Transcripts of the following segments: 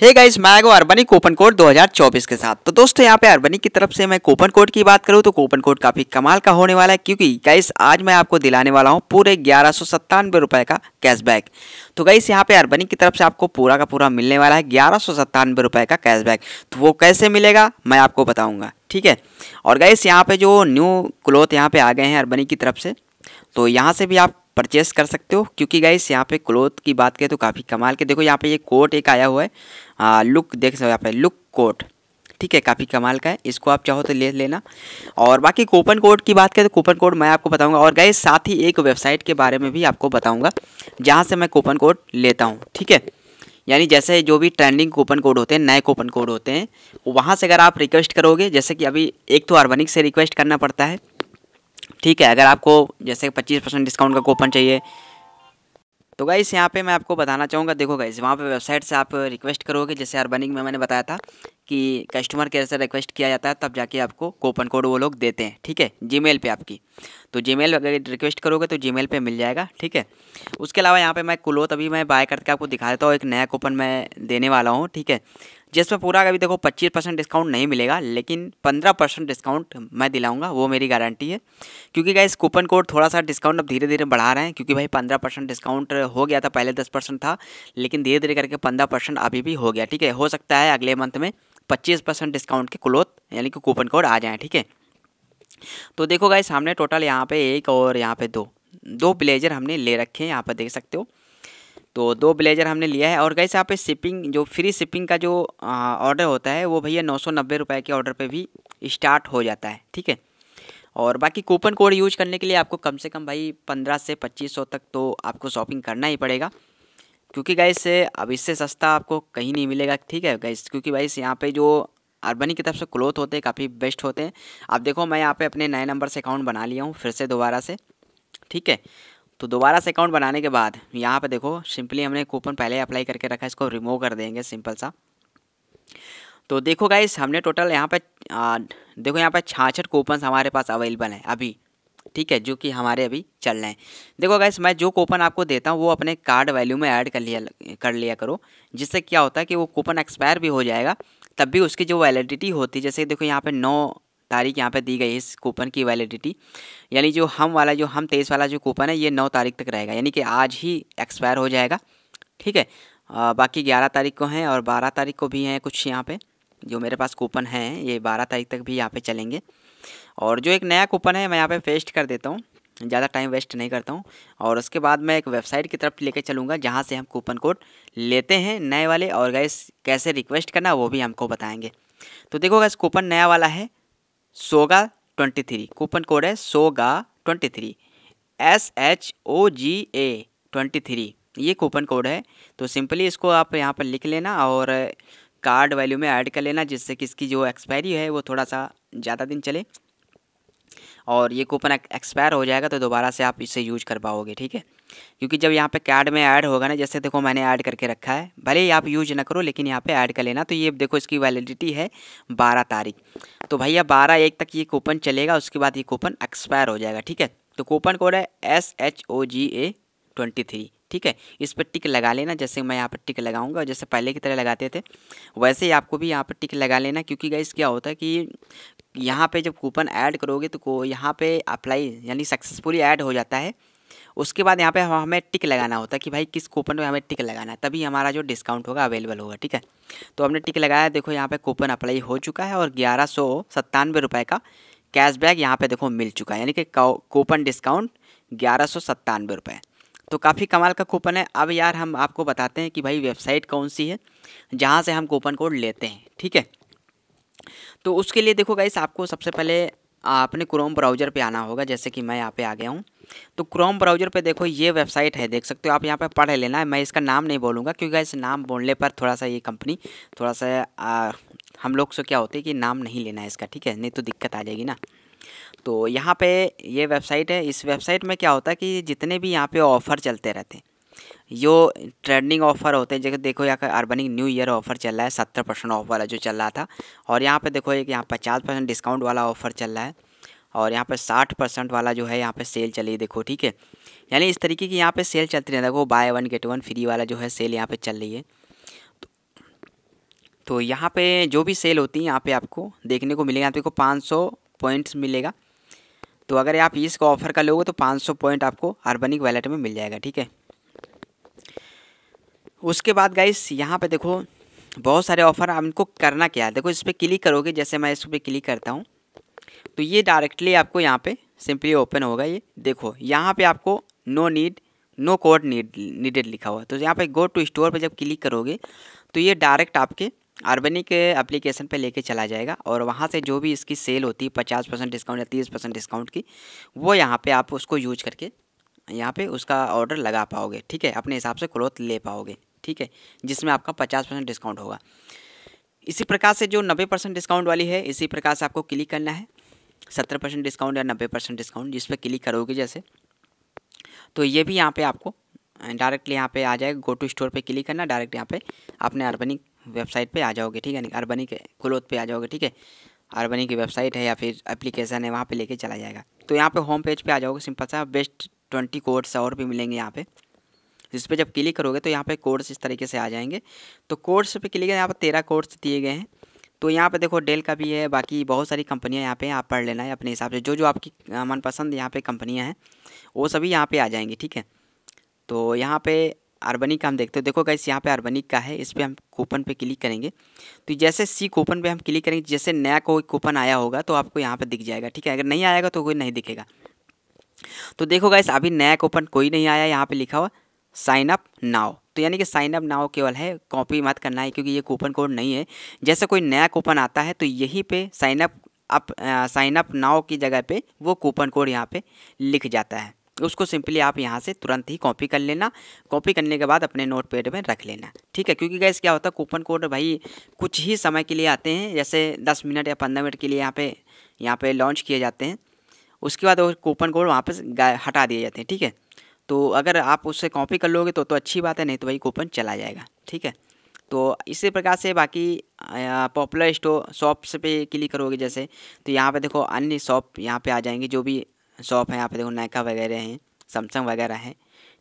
Hey guys मैं आगो अर्बनी coupon code 2024 के साथ। तो दोस्तों, यहाँ पे अर्बनी की तरफ़ से मैं कूपन कोड की बात करूँ तो कूपन कोड काफ़ी कमाल का होने वाला है, क्योंकि गाइस आज मैं आपको दिलाने वाला हूँ पूरे ग्यारह सौ रुपये का कैशबैक तो गाइस यहाँ पे अर्बनी की तरफ़ से आपको पूरा का पूरा मिलने वाला है, ग्यारह सौ रुपये का कैशबैक तो वो कैसे मिलेगा, मैं आपको बताऊँगा, ठीक है? और गाइस यहाँ पे जो न्यू क्लोथ यहाँ पे आ गए हैं अर्बनी की तरफ़ से तो यहाँ से भी आप परचेस कर सकते हो। क्योंकि गाइस यहाँ पे क्लोथ की बात करें तो काफ़ी कमाल के देखो यहाँ पे ये कोट एक आया हुआ है। आ, लुक देख सकते हो यहाँ पे लुक कोट ठीक है काफ़ी कमाल का है। इसको आप चाहो तो ले लेना। और बाकी कूपन कोड की बात करें तो कूपन कोड मैं आपको बताऊँगा। और गए साथ ही एक वेबसाइट के बारे में भी आपको बताऊँगा जहाँ से मैं कूपन कोड लेता हूँ। ठीक है? यानी जैसे जो भी ट्रेंडिंग कूपन कोड होते हैं नए कूपन कोड होते हैं वहाँ से अगर आप रिक्वेस्ट करोगे जैसे कि अभी एक तो आर्बनिक से रिक्वेस्ट करना पड़ता है ठीक है, अगर आपको जैसे पच्चीस परसेंट डिस्काउंट का कूपन चाहिए। तो गाइस यहाँ पे मैं आपको बताना चाहूँगा, देखो गाइस वहाँ पे वेबसाइट से आप रिक्वेस्ट करोगे, जैसे अर्बनिंग में मैंने बताया था कि कस्टमर केयर से रिक्वेस्ट किया जाता है, तब जाके आपको कूपन कोड वो लोग देते हैं, ठीक है जीमेल पे आपकी। तो जीमेल अगर रिक्वेस्ट करोगे तो जीमेल पे मिल जाएगा, ठीक है। उसके अलावा यहाँ पे मैं क्लोथ अभी मैं बाय करके आपको दिखा देता हूँ, एक नया कूपन मैं देने वाला हूँ, ठीक है। जिसमें पूरा अभी देखो पच्चीस परसेंट डिस्काउंट नहीं मिलेगा, लेकिन पंद्रह परसेंट डिस्काउंट मैं दिलाऊँगा, वो मेरी गारंटी है। क्योंकि गाइस कूपन कोड थोड़ा सा डिस्काउंट अब धीरे धीरे बढ़ा रहे हैं, क्योंकि भाई पंद्रह परसेंट डिस्काउंट हो गया था, पहले दस परसेंट था, लेकिन धीरे धीरे करके पंद्रह परसेंट अभी भी हो गया, ठीक है? हो सकता है अगले मंथ में पच्चीस परसेंट डिस्काउंट के क्लोथ यानी कि कूपन कोड आ जाएँ, ठीक है? तो देखो गाइस हमने टोटल यहाँ पर एक और यहाँ पर दो दो ब्लेजर हमने ले रखे हैं, यहाँ पर देख सकते हो। तो दो ब्लेजर हमने लिया है और गैस यहाँ पे शिपिंग जो फ्री शिपिंग का जो ऑर्डर होता है, वो भैया नौ सौ नब्बे रुपये के ऑर्डर पे भी स्टार्ट हो जाता है, ठीक है? और बाकी कूपन कोड यूज़ करने के लिए आपको कम से कम भाई पंद्रह से पच्चीस सौ तक तो आपको शॉपिंग करना ही पड़ेगा। क्योंकि गैस अब इससे सस्ता आपको कहीं नहीं मिलेगा, ठीक है गैस क्योंकि भाई यहाँ पे जो अर्बनी की तरफ़ से क्लोथ होते हैं, काफ़ी बेस्ट होते हैं। अब देखो, मैं यहाँ पे अपने नए नंबर से अकाउंट बना लिया हूँ, फिर से दोबारा से, ठीक है? तो दोबारा से अकाउंट बनाने के बाद यहाँ पे देखो सिंपली हमने कूपन पहले अप्लाई करके रखा है इसको रिमूव कर देंगे सिंपल सा। तो देखो गाइस हमने टोटल यहाँ पे आ, देखो यहाँ पे छाछठ कूपन हमारे पास अवेलेबल हैं अभी ठीक है जो कि हमारे अभी चल रहे हैं। देखो गाइस मैं जो कूपन आपको देता हूँ वो अपने कार्ड वैल्यू में ऐड कर लिया कर लिया करो जिससे क्या होता है कि वो कूपन एक्सपायर भी हो जाएगा तब भी उसकी जो वैलिडिटी होती है जैसे देखो यहाँ पे नौ तारीख यहाँ पे दी गई है इस कूपन की वैलिडिटी यानी जो हम वाला, जो हम तेईस वाला जो कूपन है, ये नौ तारीख तक रहेगा। यानी कि आज ही एक्सपायर हो जाएगा। ठीक है? बाकी ग्यारह तारीख को हैं और बारह तारीख को भी हैं कुछ यहाँ पे, जो मेरे पास कूपन हैं, ये बारह तारीख तक भी यहाँ पे चलेंगे। और जो एक नया कूपन है, मैं यहाँ पे पेस्ट कर देता हूँ। ज़्यादा टाइम वेस्ट नहीं करता हूँ। और उसके बाद मैं एक वेबसाइट की तरफ़ लेके चलूँगा, जहाँ से हम कूपन कोड लेते हैं नए वाले। और गैस कैसे रिक्वेस्ट करना, वो भी हमको बताएँगे। तो देखो गैस कूपन नया वाला है। SOGA twenty three coupon code है सोगा twenty three S H O G A twenty three ये कूपन कोड है। तो सिंपली इसको आप यहाँ पर लिख लेना और कार्ड वैल्यू में ऐड कर लेना जिससे कि इसकी जो एक्सपायरी है वो थोड़ा सा ज़्यादा दिन चले और ये कूपन एक्सपायर हो जाएगा तो दोबारा से आप इसे यूज़ कर पाओगे, ठीक है? क्योंकि जब यहाँ पे कार्ड में ऐड होगा ना, जैसे देखो मैंने ऐड करके रखा है, भले ही आप यूज़ ना करो लेकिन यहाँ पे ऐड कर लेना। तो ये देखो इसकी वैलिडिटी है बारह तारीख। तो भैया बारह एक तक ये कूपन चलेगा, उसके बाद ये कूपन एक्सपायर हो जाएगा, ठीक है? तो कूपन कोड है S H O G A twenty three ठीक है? इस पर टिक लगा लेना, जैसे मैं यहाँ पर टिक लगाऊँगा, जैसे पहले की तरह लगाते थे, वैसे ही आपको भी यहाँ पर टिक लगा लेना, क्योंकि गाइस क्या होता है कि यहाँ पे जब कूपन ऐड करोगे तो को, यहाँ पे अप्लाई यानी सक्सेसफुली ऐड हो जाता है। उसके बाद यहाँ पे हमें टिक लगाना होता है कि भाई किस कूपन में हमें टिक लगाना है। तभी हमारा जो डिस्काउंट होगा अवेलेबल होगा, ठीक है? तो हमने टिक लगाया, देखो यहाँ पे कूपन अप्लाई हो चुका है और ग्यारह सौ सत्तानवे रुपये का कैशबैक यहाँ पे देखो मिल चुका है। यानी कि कूपन डिस्काउंट ग्यारह सौ सत्तानवे रुपये तो काफ़ी कमाल का कूपन है। अब यार हम आपको बताते हैं कि भाई वेबसाइट कौन सी है, जहाँ से हम कूपन कोड लेते हैं, ठीक है? तो उसके लिए देखो गाइस आपको सबसे पहले अपने क्रोम ब्राउज़र पे आना होगा जैसे कि मैं यहाँ पे आ गया हूँ। तो क्रोम ब्राउज़र पे देखो ये वेबसाइट है देख सकते हो आप यहाँ पे पढ़ लेना है। मैं इसका नाम नहीं बोलूँगा क्योंकि इस नाम बोलने पर थोड़ा सा ये कंपनी थोड़ा सा आ, हम लोग से क्या होता है कि नाम नहीं लेना है इसका ठीक है? नहीं तो दिक्कत आ जाएगी ना। तो यहाँ पे ये वेबसाइट है। इस वेबसाइट में क्या होता है कि जितने भी यहाँ पे ऑफ़र चलते रहते हैं जो ट्रेंडिंग ऑफ़र होते हैं, जैसे देखो यहाँ का अर्बनिक न्यू ईयर ऑफ़र चल रहा है सत्तर परसेंट ऑफ़ वाला जो चल रहा था, और यहाँ पे देखो एक यहाँ पचास परसेंट डिस्काउंट वाला ऑफ़र चल रहा है, और यहाँ पे साठ परसेंट वाला जो है यहाँ पे सेल चली देखो, ठीक है? यानी इस तरीके की यहाँ पे सेल चलती रहती है, देखो buy one get one free वाला जो है सेल यहाँ पे चल रही है। तो यहाँ पे जो भी सेल होती है, यहाँ पे आपको देखने को मिलेगा आपको पाँच सौ पॉइंट्स मिलेगा। तो अगर आप इसका ऑफ़र का लोगे तो पाँच सौ पॉइंट आपको अर्बनिक वैलेट में मिल जाएगा, ठीक है? उसके बाद गाइस यहाँ पे देखो, बहुत सारे ऑफ़र आपको करना क्या है। देखो, इस पर क्लिक करोगे, जैसे मैं इस पर क्लिक करता हूँ तो ये डायरेक्टली आपको यहाँ पे सिंपली ओपन होगा ये। देखो, यहाँ पे आपको no need no code need needed लिखा हुआ तो यहाँ पे गो टू स्टोर पे जब क्लिक करोगे तो ये डायरेक्ट आपके अर्बनिक एप्लीकेशन पे लेके चला जाएगा और वहाँ से जो भी इसकी सेल होती है, पचास परसेंट डिस्काउंट या तीस परसेंट डिस्काउंट की, वो यहाँ पे आप उसको यूज़ करके, यहाँ पे उसका ऑर्डर लगा पाओगे। ठीक है, अपने हिसाब से क्लोथ ले पाओगे। ठीक है, जिसमें आपका पचास परसेंट डिस्काउंट होगा। इसी प्रकार से जो नब्बे परसेंट डिस्काउंट वाली है, इसी प्रकार से आपको क्लिक करना है। सत्तर परसेंट डिस्काउंट या नब्बे परसेंट डिस्काउंट जिस पर क्लिक करोगे जैसे। तो ये भी यहाँ पे आपको डायरेक्टली यहाँ पे आ जाएगा। गो टू स्टोर पे क्लिक करना डायरेक्ट यहाँ पे अपने अर्बनिक वेबसाइट पे आ जाओगे, ठीक है? अर्बनिक क्लोथ पे आ जाओगे, ठीक है? अर्बनी की वेबसाइट है या फिर एप्लीकेशन है, वहाँ पे लेके चला जाएगा। तो यहाँ पे होम पेज पे आ जाओगे सिंपल सा बेस्ट ट्वेंटी कोड्स और भी मिलेंगे यहाँ पे। जिस पर जब क्लिक करोगे तो यहाँ पे कोड्स इस तरीके से आ जाएँगे तो कोड्स पे क्लिक यहाँ पर तेरह कोड्स दिए गए हैं तो यहाँ पे देखो डेल का भी है बाकी बहुत सारी कंपनियाँ यहाँ पे आप पढ़ लेना है अपने हिसाब से जो जो आपकी मनपसंद यहाँ पे कंपनियाँ हैं वो सभी यहाँ पे आ जाएँगी ठीक है तो यहाँ पे अर्बनिक हम देखते हो देखो गाइस यहाँ पे अर्बनिक का है इस पर हम कूपन पे क्लिक करेंगे तो जैसे सी कूपन पे हम क्लिक करेंगे जैसे नया कोई कूपन आया होगा तो आपको यहाँ पे दिख जाएगा ठीक है अगर नहीं आएगा तो कोई नहीं दिखेगा तो देखो गाइस अभी नया कूपन कोई नहीं आया यहाँ पे लिखा हुआ साइन अप नाव तो यानी कि साइन अप नाव केवल है, कॉपी मत करना है, क्योंकि ये कूपन कोड नहीं है। जैसे कोई नया कूपन आता है तो यहीं पे sign up up sign up now की जगह पे वो कूपन कोड यहाँ पे लिख जाता है। उसको सिंपली आप यहाँ से तुरंत ही कॉपी कर लेना। कॉपी करने के बाद अपने नोट पैड में रख लेना। ठीक है, क्योंकि गैस क्या होता है, कूपन कोड भाई कुछ ही समय के लिए आते हैं। जैसे दस मिनट या पंद्रह मिनट के लिए यहाँ पे यहाँ पे लॉन्च किए जाते हैं। उसके बाद वो कूपन कोड वहाँ पर हटा दिए जाते हैं। ठीक है तो अगर आप उससे कॉपी कर लोगे तो तो अच्छी बात है, नहीं तो भाई कूपन चला जाएगा, ठीक है? तो इसी प्रकार से बाकी पॉपुलर स्टोर शॉप्स पे क्लिक करोगे जैसे तो यहाँ पे देखो अन्य शॉप यहाँ पे आ जाएँगे, जो भी शॉप है, यहाँ पे देखो नायका वगैरह हैं सैमसंग वगैरह है,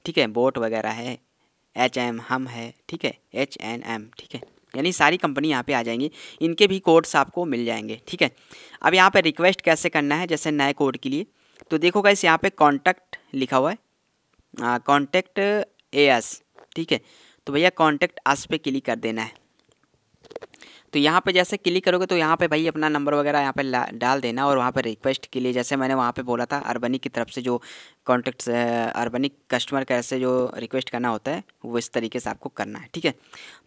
ठीक है? बोट वगैरह है एच एम हम है, ठीक है? एच एन एम ठीक है? यानी सारी कंपनी यहाँ पे आ जाएँगी, इनके भी कोड्स आपको मिल जाएँगे, ठीक है? अब यहाँ पे रिक्वेस्ट कैसे करना है, जैसे नए कोड के लिए तो देखो इस यहाँ पे कॉन्टैक्ट लिखा हुआ है कॉन्टेक्ट ए एस ठीक है? तो भैया कॉन्टेक्ट अस पे क्लिक कर देना है। तो यहाँ पे जैसे क्लिक करोगे तो यहाँ पे भाई अपना नंबर वगैरह यहाँ पे डाल देना और वहाँ पे रिक्वेस्ट के लिए, जैसे मैंने वहाँ पे बोला था अर्बनिक की तरफ़ से जो कॉन्टेक्ट अर्बनिक कस्टमर केयर से जो रिक्वेस्ट करना होता है, वो इस तरीके से आपको करना है, ठीक है?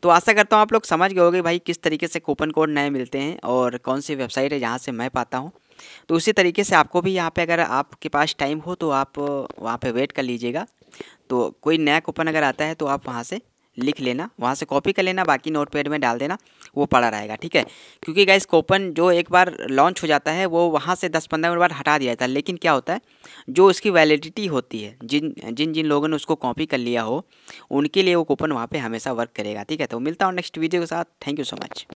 तो आशा करता हूँ आप लोग समझ गए होगे भाई किस तरीके से कूपन कोड नए मिलते हैं और कौन सी वेबसाइट है जहाँ से मैं पाता हूँ। तो उसी तरीके से आपको भी यहाँ पे अगर आपके पास टाइम हो तो आप, वहाँ पे वेट कर लीजिएगा। तो कोई नया कूपन अगर आता है तो आप वहाँ से लिख लेना, वहाँ से कॉपी कर लेना, बाकी नोट पैड में डाल देना, वो पड़ा रहेगा, ठीक है? क्योंकि गाइस कूपन जो एक बार लॉन्च हो जाता है, वो वहाँ से दस पंद्रह मिनट बाद हटा दिया जाता है। लेकिन क्या होता है, जो उसकी वैलिडिटी होती है, जिन जिन जिन लोगों ने उसको कॉपी कर लिया हो, उनके लिए वो कूपन वहाँ पर हमेशा वर्क करेगा, ठीक है? तो मिलता हूँ नेक्स्ट वीडियो के साथ। Thank you so much